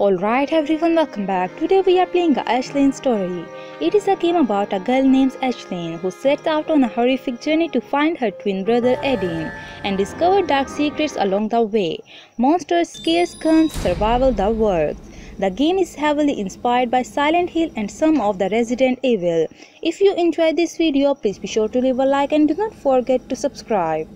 Alright everyone, welcome back. Today we are playing a Aislin story. It is a game about a girl named Aislin who sets out on a horrific journey to find her twin brother Aiden and discover dark secrets along the way. Monsters, scares, guns, survival, the works. The game is heavily inspired by Silent Hill and some of the Resident Evil. If you enjoyed this video, please be sure to leave a like and do not forget to subscribe.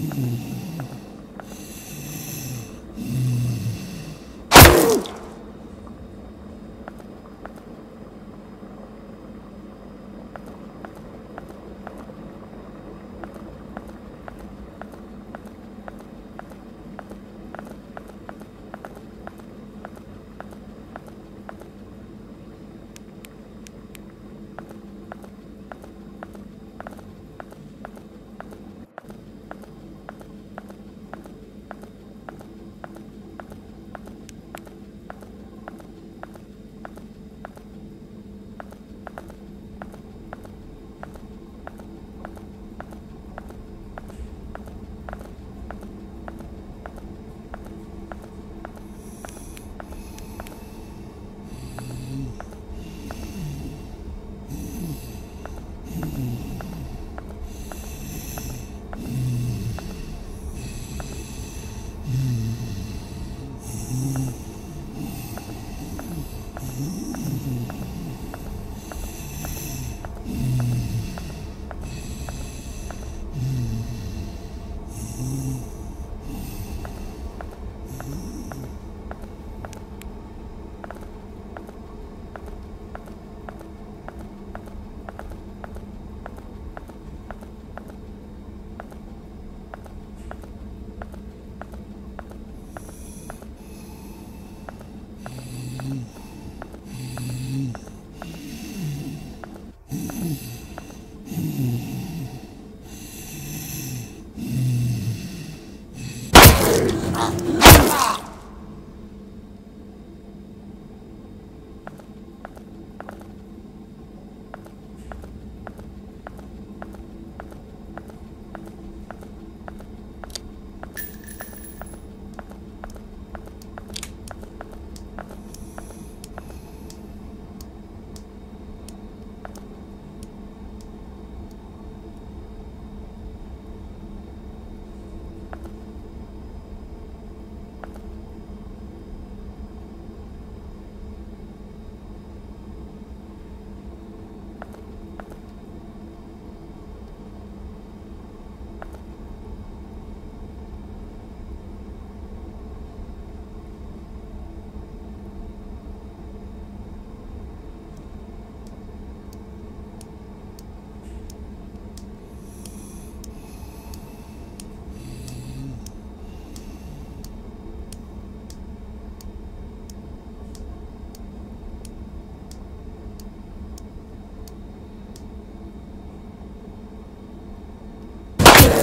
Mm-hmm.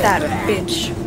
That bitch.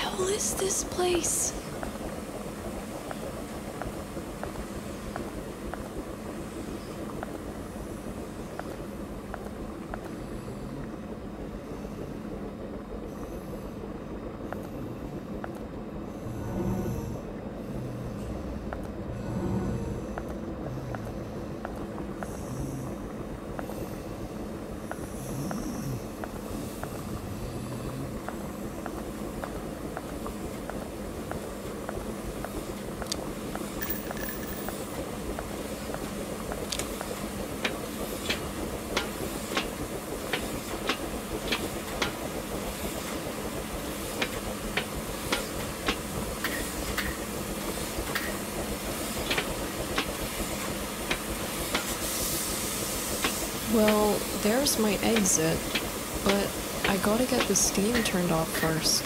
hell is this place? There's my exit, but I gotta get the steam turned off first.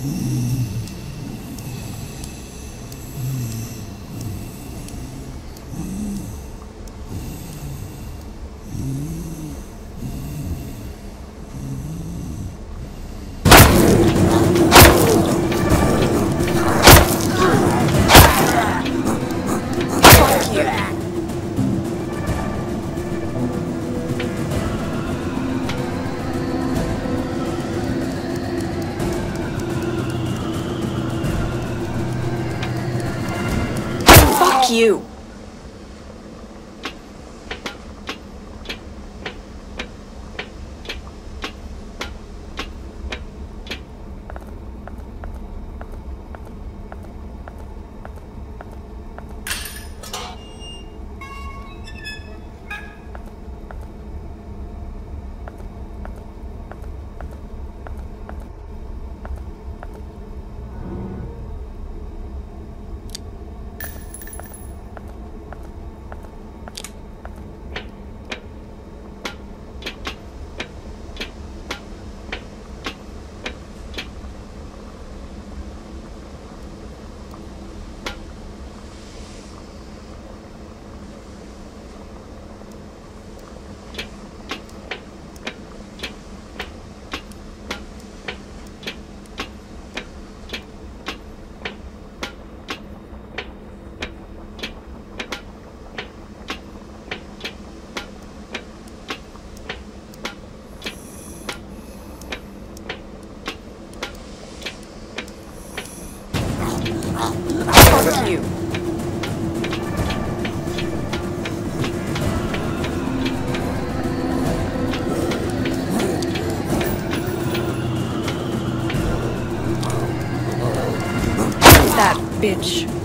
Fuck you! Bitch.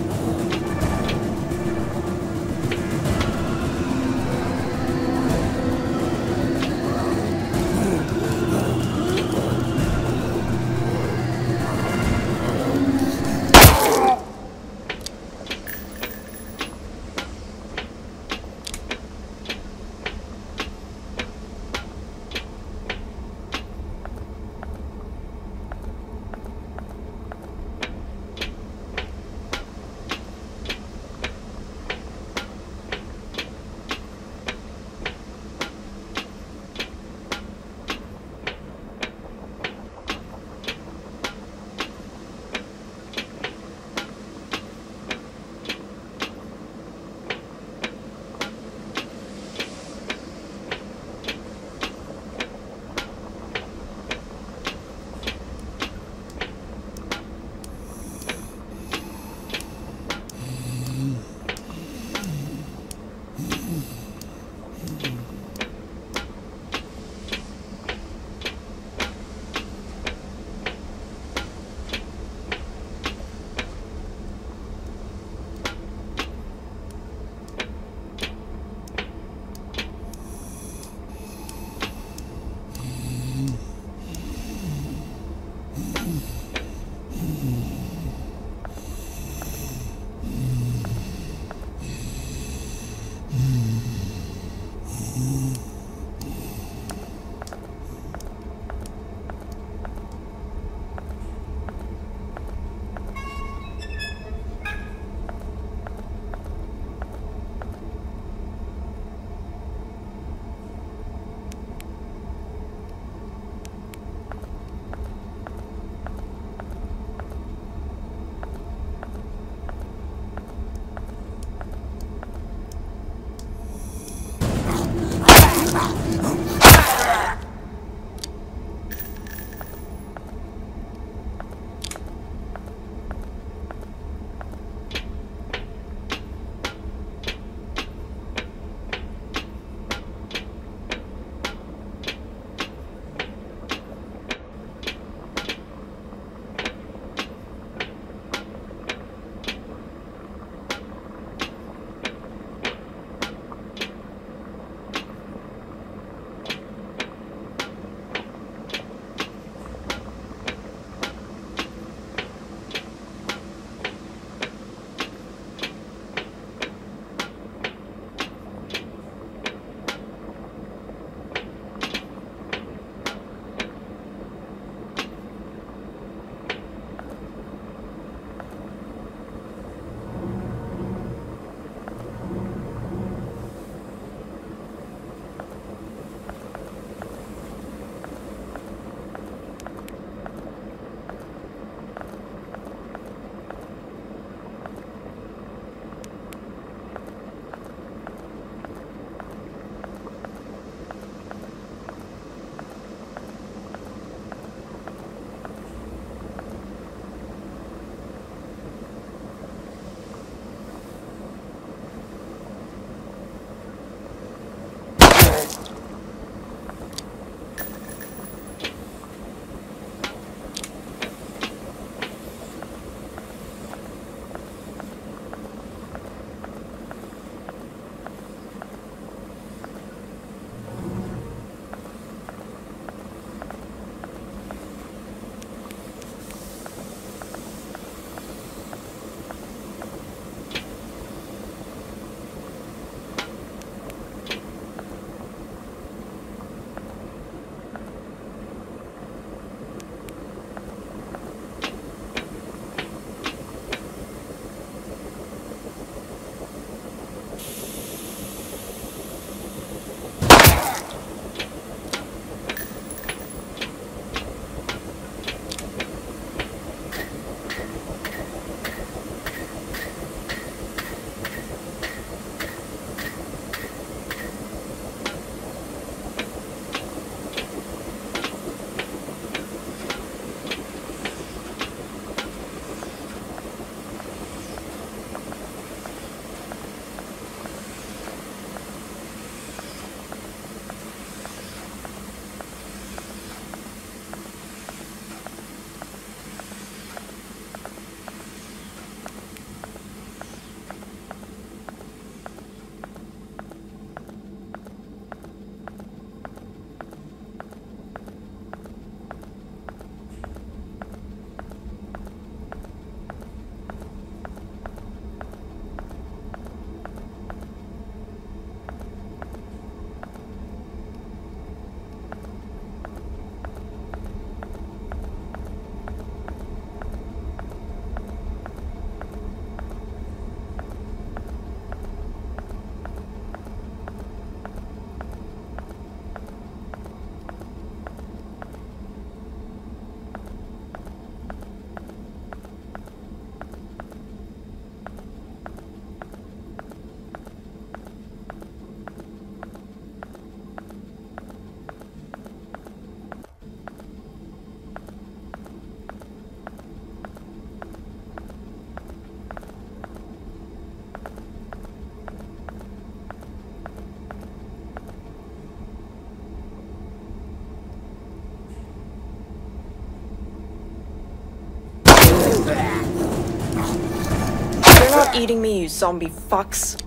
Eating me, you zombie fucks.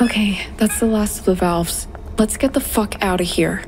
Okay, that's the last of the valves. Let's get the fuck out of here.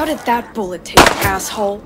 How did that bullet take, asshole?